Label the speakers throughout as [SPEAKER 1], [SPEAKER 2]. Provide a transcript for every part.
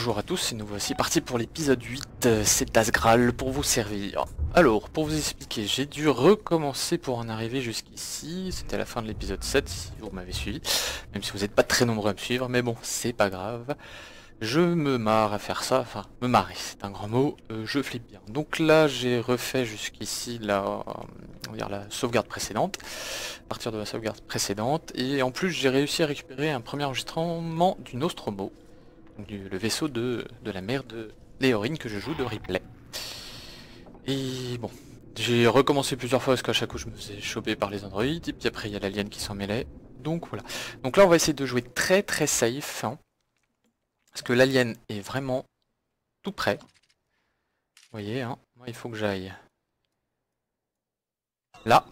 [SPEAKER 1] bonjour à tous et nous voici partis pour l'épisode 8, euh, c'est Asgral pour vous servir. Alors, pour vous expliquer, j'ai dû recommencer pour en arriver jusqu'ici, c'était la fin de l'épisode 7 si vous m'avez suivi, même si vous n'êtes pas très nombreux à me suivre, mais bon, c'est pas grave. Je me marre à faire ça, enfin, me marrer, c'est un grand mot, euh, je flippe bien. Donc là, j'ai refait jusqu'ici dire la sauvegarde précédente, à partir de la sauvegarde précédente, et en plus j'ai réussi à récupérer un premier enregistrement du Nostromo, le vaisseau de, la mer de Léorine que je joue de replay. Et bon, j'ai recommencé plusieurs fois parce qu'à chaque coup je me faisais choper par les androïdes, et puis après il y a l'alien qui s'en mêlait. Donc voilà. Donc là on va essayer de jouer très très safe. Hein, parce que l'alien est vraiment tout près. Vous voyez, hein, moi il faut que j'aille là.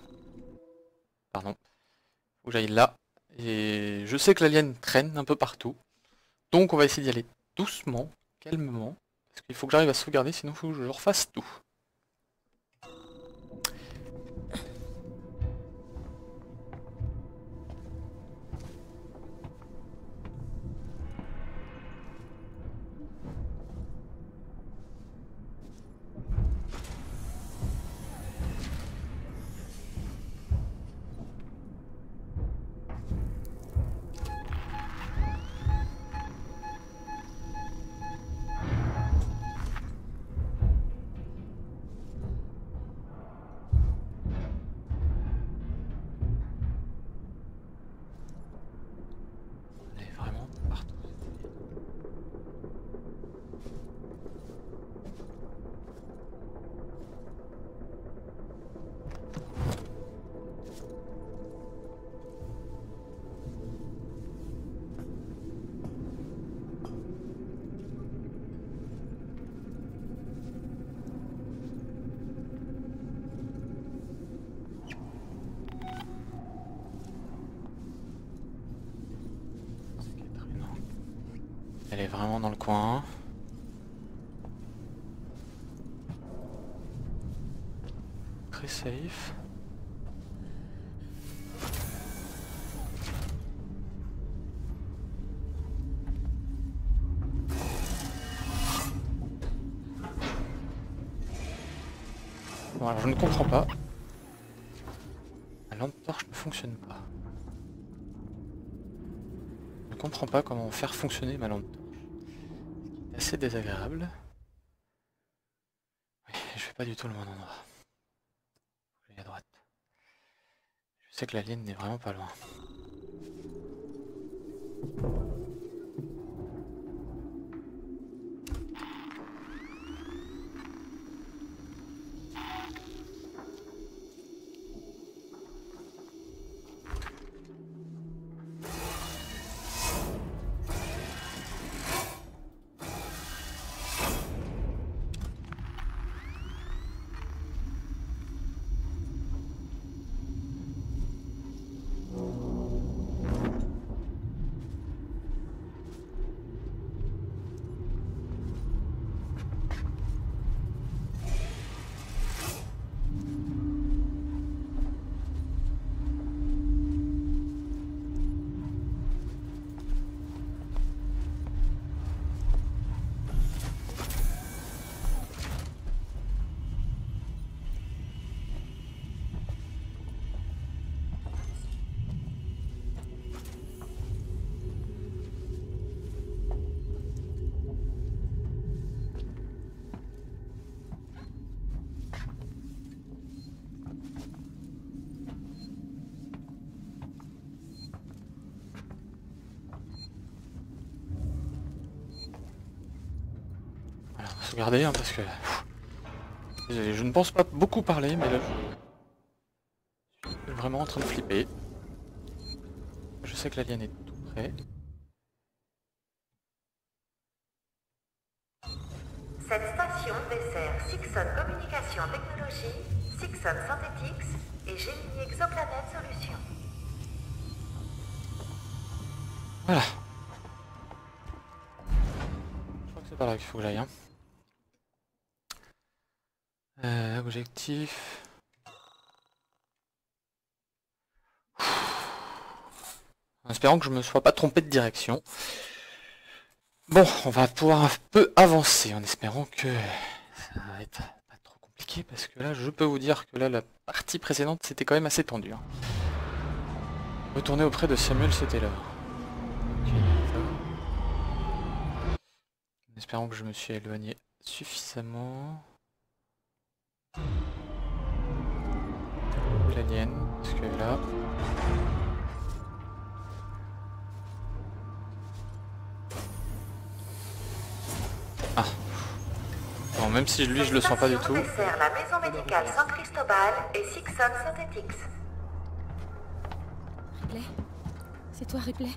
[SPEAKER 1] Pardon. Il faut que j'aille là. Et je sais que l'alien traîne un peu partout. Donc on va essayer d'y aller doucement, calmement, parce qu'il faut que j'arrive à sauvegarder, sinon il faut que je refasse tout. Vraiment dans le coin. Très safe. Bon alors je ne comprends pas. La lampe torche ne fonctionne pas. Je ne comprends pas comment faire fonctionner ma lampe torche assez désagréable. Oui, je fais pas du tout le bon endroit. À droite. Je sais que la ligne n'est vraiment pas loin. Sauvegarder hein, parce que... je ne pense pas beaucoup parler, mais là... Je suis vraiment en train de flipper. Je sais que l'alien est tout près.
[SPEAKER 2] Cette station dessert Sixon Communication Technologie, Sixon Synthetics et Gemini Exoplanète Solutions.
[SPEAKER 1] Voilà. Je crois que c'est par là qu'il faut que j'aille. Hein. Euh, objectif. En espérant que je me sois pas trompé de direction. Bon, on va pouvoir un peu avancer en espérant que ça va être pas trop compliqué parce que là, je peux vous dire que là, la partie précédente, c'était quand même assez tendu. hein. Retourner auprès de Samuel, c'était là. En espérant que je me suis éloigné suffisamment. L'alien, parce que là... Ah. Bon, même si lui je le sens pas du tout.
[SPEAKER 2] La maison médicale San Cristobal et Sixon Synthetics.
[SPEAKER 3] Ripley C'est toi, Ripley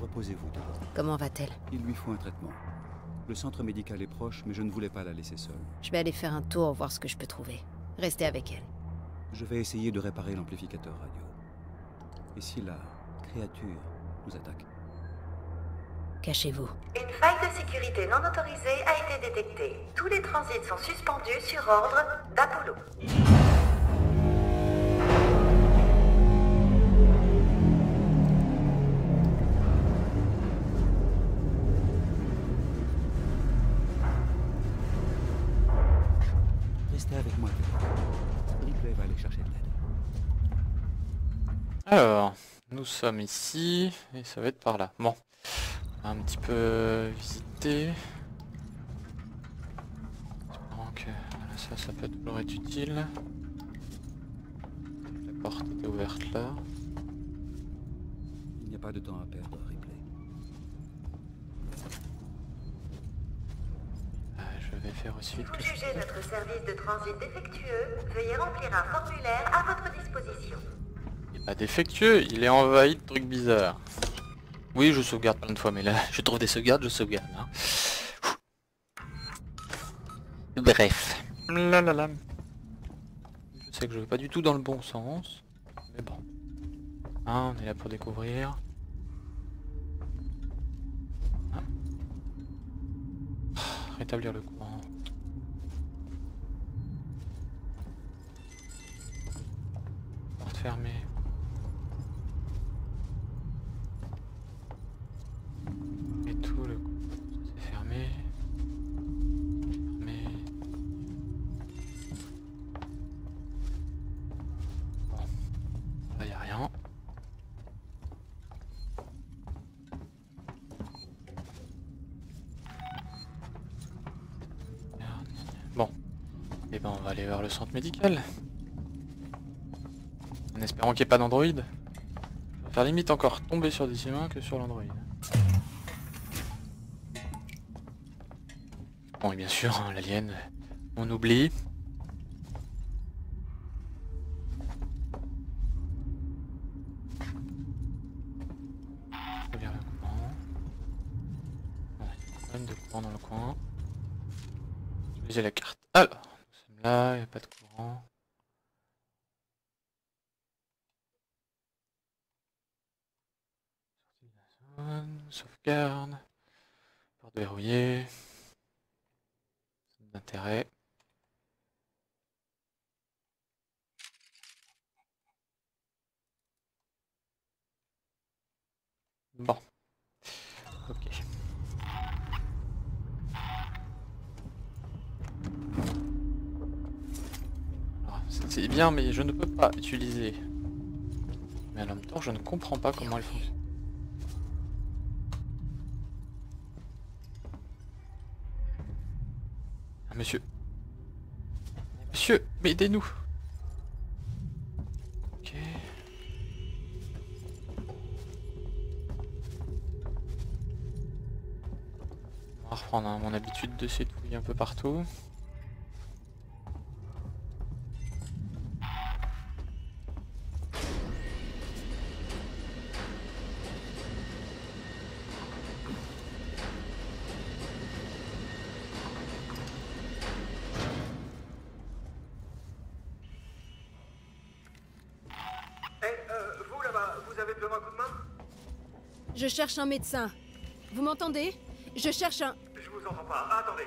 [SPEAKER 4] Reposez-vous.
[SPEAKER 3] Comment va-t-elle?
[SPEAKER 4] Il lui faut un traitement. Le centre médical est proche, mais je ne voulais pas la laisser seule.
[SPEAKER 3] Je vais aller faire un tour, voir ce que je peux trouver. Restez avec elle.
[SPEAKER 4] Je vais essayer de réparer l'amplificateur radio. Et si la créature nous attaque?
[SPEAKER 3] Cachez-vous.
[SPEAKER 2] Une faille de sécurité non autorisée a été détectée. Tous les transits sont suspendus sur ordre d'Apollo.
[SPEAKER 4] Aller chercher de l'aide.
[SPEAKER 1] Alors, nous sommes ici, et ça va être par là. Bon, on va un petit peu visiter. Espérant que voilà, ça, ça peut toujours être utile. La porte était ouverte là.
[SPEAKER 4] Il n'y a pas de temps à perdre,
[SPEAKER 1] vais faire aussi vite
[SPEAKER 2] Si
[SPEAKER 1] que
[SPEAKER 2] vous
[SPEAKER 1] je
[SPEAKER 2] jugez notre service de transit défectueux, veuillez remplir un formulaire à votre disposition.
[SPEAKER 1] Il est pas défectueux, il est envahi de trucs bizarres. Oui, je sauvegarde plein de fois, mais là, je trouve des sauvegardes, je sauvegarde. hein. Bref. Là, là, là. Je sais que je vais pas du tout dans le bon sens. Mais bon. Hein, on est là pour découvrir. Ah. Rétablir le courant. Porte fermée. Et tout le coup. C'est fermé. Fermé. Bon. Là y a rien. Bon. Et ben on va aller vers le centre médical. Espérant qu'il n'y ait pas d'android. Faire limite encore tomber sur des humains que sur l'android. Bon et bien sûr, hein, l'alien, on oublie. Rétablir le courant. Ouais, il y a pas de courant dans le coin. J'ai la carte. Alors, nous sommes là, il n'y a pas de courant. Sortie de la zone, sauvegarde. Porte verrouillée. Zone d'intérêt. Bon. Ok. C'est bien, mais je ne peux pas utiliser. Mais en même temps, je ne comprends pas comment elle fonctionne. Monsieur. Monsieur, mais aidez-nous. Ok. On va reprendre hein, mon habitude de s'étouiller un peu partout.
[SPEAKER 3] Cherche un médecin. Vous m'entendez? Je cherche un...
[SPEAKER 5] Je vous entends pas. Attendez.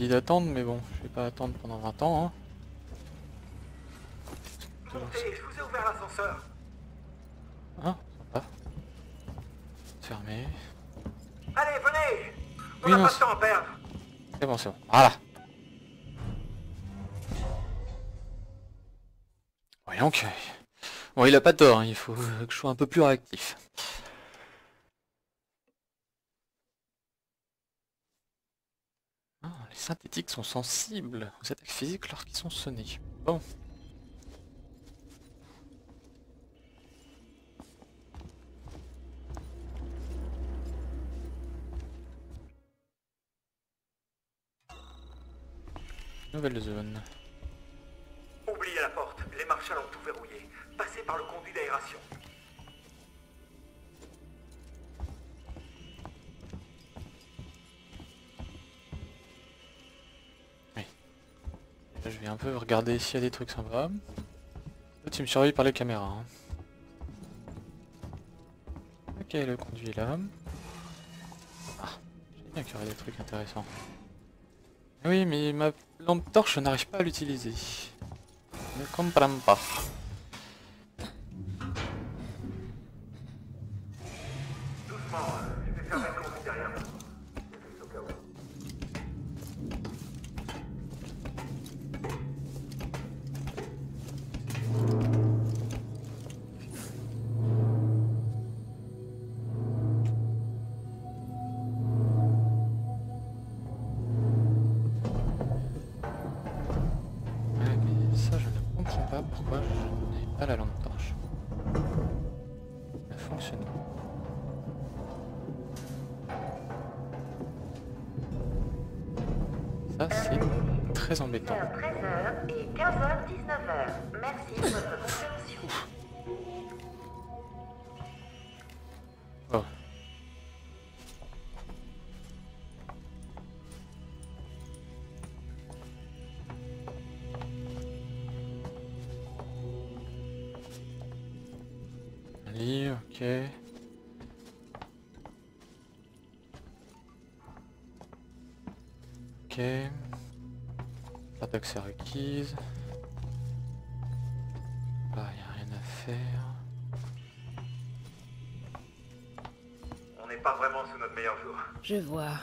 [SPEAKER 1] Dit d'attendre, mais bon, je vais pas attendre pendant 20 ans. Hein.
[SPEAKER 5] Montez, je vous ai ouvert l'ascenseur.
[SPEAKER 1] Hein Sympa. Fermé.
[SPEAKER 5] Allez, venez On
[SPEAKER 1] Oui,
[SPEAKER 5] n'a
[SPEAKER 1] non,
[SPEAKER 5] pas de temps à perdre.
[SPEAKER 1] C'est bon, c'est bon. Voilà. Voyons que... Bon, il a pas tort, hein, il faut que je sois un peu plus réactif. Ah, les synthétiques sont sensibles aux attaques physiques lorsqu'ils sont sonnés. Bon. Nouvelle zone.
[SPEAKER 5] Oubliez la porte. Les marshals ont tout verrouillé. Passez par le conduit d'aération.
[SPEAKER 1] Je vais un peu regarder s'il y a des trucs sympas. Là, tu me surveilles par les caméras. hein. Ok, le conduit est là. Ah, j'ai bien qu'il y aurait des trucs intéressants. Oui, mais ma lampe torche, je n'arrive pas à l'utiliser. Ne comprends pas. Pourquoi je n'ai pas la lampe torche. Elle fonctionne. Ça, c'est très embêtant.
[SPEAKER 2] 13h et 15h, 19h. Merci de votre
[SPEAKER 1] lit, ok. Ok. Carte d'accès requise. Là, y a rien à faire.
[SPEAKER 5] On n'est pas vraiment sous notre meilleur jour.
[SPEAKER 3] Je vois.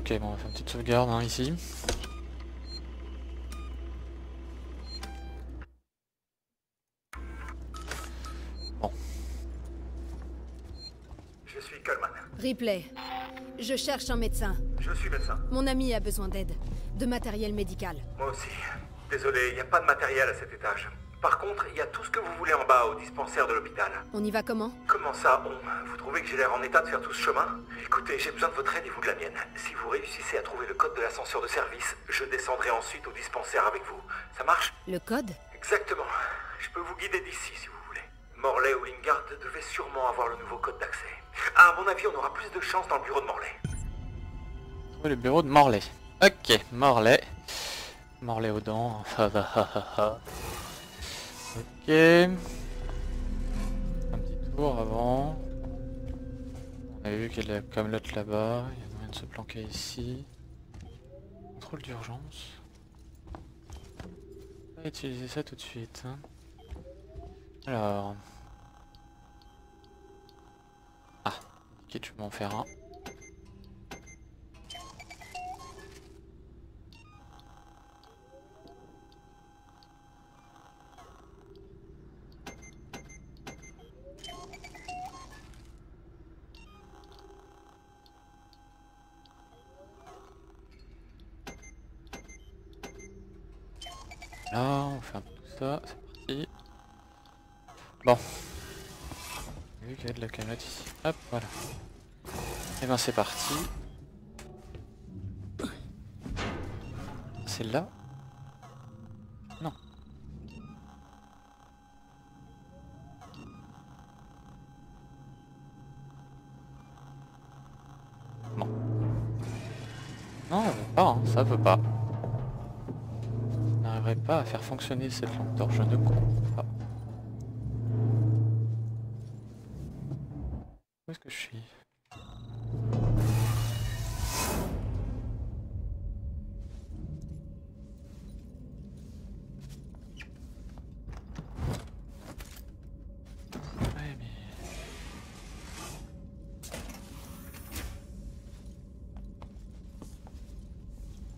[SPEAKER 1] Ok, bon, on va faire une petite sauvegarde hein, ici.
[SPEAKER 5] Je suis Coleman.
[SPEAKER 3] Ripley, je cherche un médecin.
[SPEAKER 5] Je suis médecin.
[SPEAKER 3] Mon ami a besoin d'aide. De matériel médical.
[SPEAKER 5] Moi aussi. Désolé, il n'y a pas de matériel à cet étage. Par contre, il y a tout ce que vous voulez en bas au dispensaire de l'hôpital.
[SPEAKER 3] On y va comment?
[SPEAKER 5] Comment ça, on? Vous trouvez que j'ai l'air en état de faire tout ce chemin? Écoutez, j'ai besoin de votre aide et vous de la mienne. Si vous réussissez à trouver le code de l'ascenseur de service, je descendrai ensuite au dispensaire avec vous. Ça marche?
[SPEAKER 3] Le code?
[SPEAKER 5] Exactement. Je peux vous guider d'ici si vous voulez. Morley ou Lingard devaient sûrement avoir le nouveau code d'accès. À mon avis, on aura plus de chance dans le bureau de Morley.
[SPEAKER 1] Trouver le bureau de Morlaix? Ok, Morlaix. Morlaix aux dents. Ok. Un petit tour avant. On a vu qu'il y a la camelote là-bas. Il y a moyen de se planquer ici. Contrôle d'urgence. On va utiliser ça tout de suite. hein. Alors. Ah, ok, tu peux m'en faire un. On fait un peu tout ça, c'est parti. Bon. Vu qu'il y a de la cagnotte ici. Hop, voilà. Et ben c'est parti. C'est là Non. Bon. Non, ça veut pas, hein, ça veut pas. Pas à faire fonctionner cette lampe torche, je ne comprends pas. Où est-ce que je suis? Ouais, mais...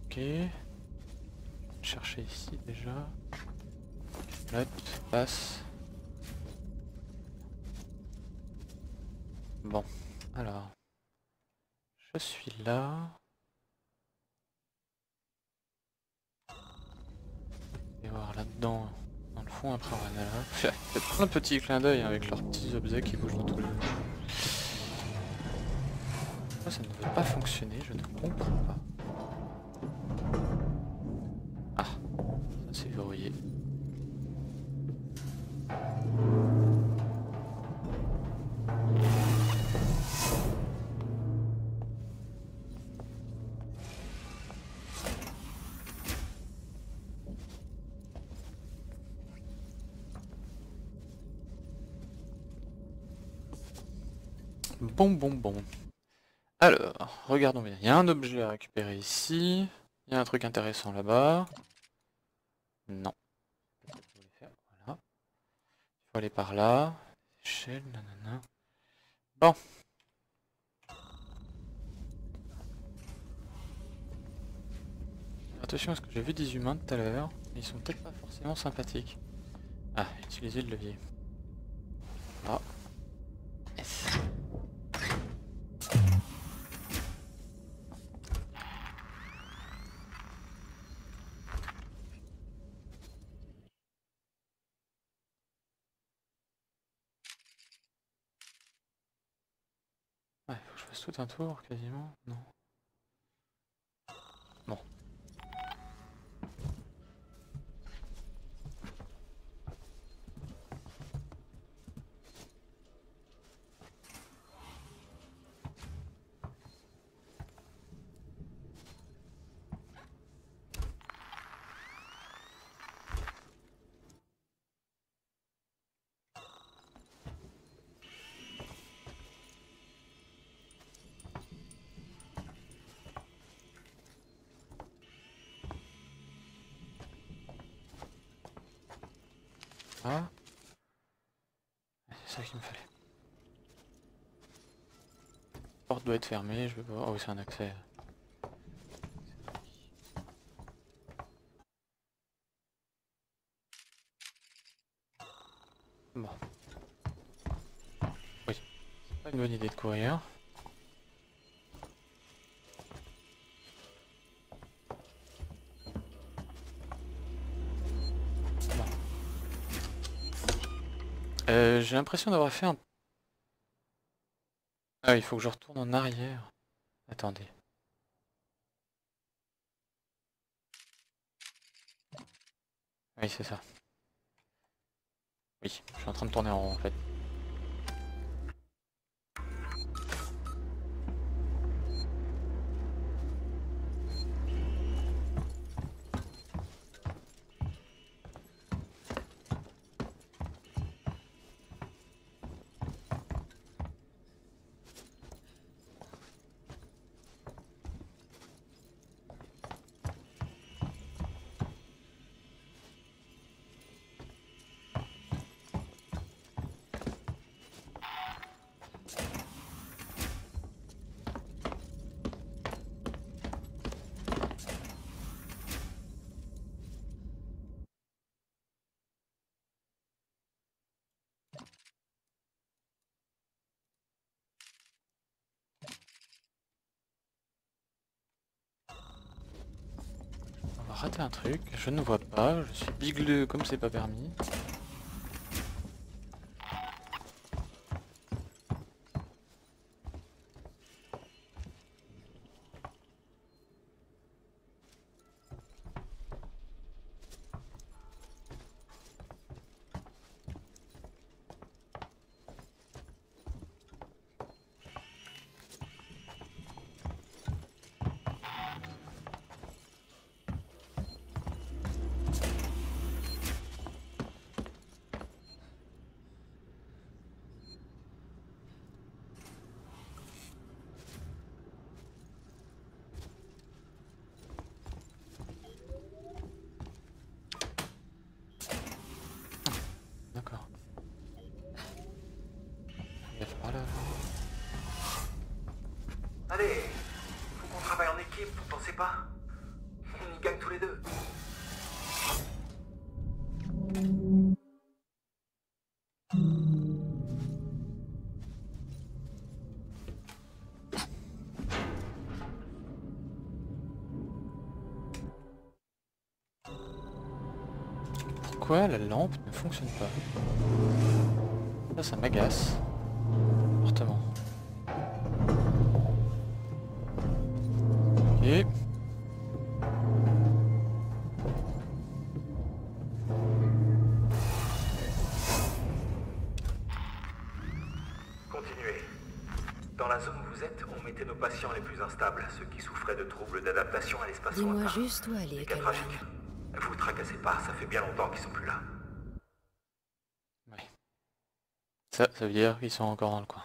[SPEAKER 1] Ok. Chercher ici déjà. Hop, passe. Bon, alors. Je suis là. Et voir là-dedans, dans le fond, après on va là. Faites plein de petits clins d'œil avec leurs petits objets qui bougent dans tout le jeu. Pourquoi ça ne veut pas fonctionner Je ne comprends pas. C'est verrouillé. Bon, bon, bon. Alors, regardons bien. Il y a un objet à récupérer ici. Il y a un truc intéressant là-bas. Non. Voilà. Il faut aller par là. Échelle, nanana. Bon. Attention, parce que j'ai vu des humains tout à l'heure. Ils sont peut-être pas forcément sympathiques. Ah, utiliser le levier. Ah. Yes. Ouais, faut que je fasse tout un tour quasiment? Non. Ah. C'est ça qu'il me fallait. La porte doit être fermée, je vais voir. Oh c'est un accès. Bon. Oui. C'est pas une bonne idée de courir. J'ai l'impression d'avoir fait un... Ah, il faut que je retourne en arrière. Attendez. Oui, c'est ça. Oui, je suis en train de tourner en rond en fait. Rater un truc, je ne vois pas, je suis bigleux comme c'est pas permis.
[SPEAKER 5] On y gagne tous les deux.
[SPEAKER 1] Pourquoi la lampe ne fonctionne pas? Ça, ça m'agace.
[SPEAKER 5] On mettait nos patients les plus instables, ceux qui souffraient de troubles d'adaptation à l'espace
[SPEAKER 3] Dis-moi
[SPEAKER 5] lointain.
[SPEAKER 3] juste où aller,
[SPEAKER 5] tragiques. Vous tracassez pas, ça fait bien longtemps qu'ils sont plus là.
[SPEAKER 1] Ouais. Ça, ça veut dire qu'ils sont encore dans le coin.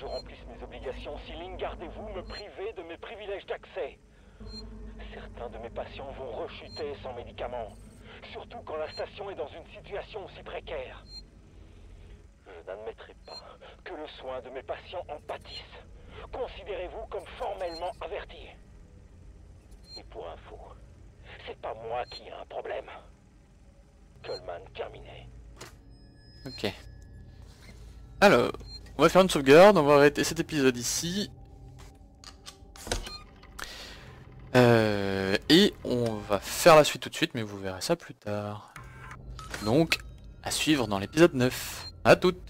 [SPEAKER 6] Je remplisse mes obligations si Lingard et vous me privez de mes privilèges d'accès. Certains de mes patients vont rechuter sans médicaments, surtout quand la station est dans une situation aussi précaire. Je n'admettrai pas que le soin de mes patients en pâtisse. Considérez-vous comme formellement averti. Et pour info, c'est pas moi qui ai un problème. Coleman terminé.
[SPEAKER 1] Ok. Alors, on va faire une sauvegarde, on va arrêter cet épisode ici. Euh, et on va faire la suite tout de suite, mais vous verrez ça plus tard. Donc, à suivre dans l'épisode 9. À toutes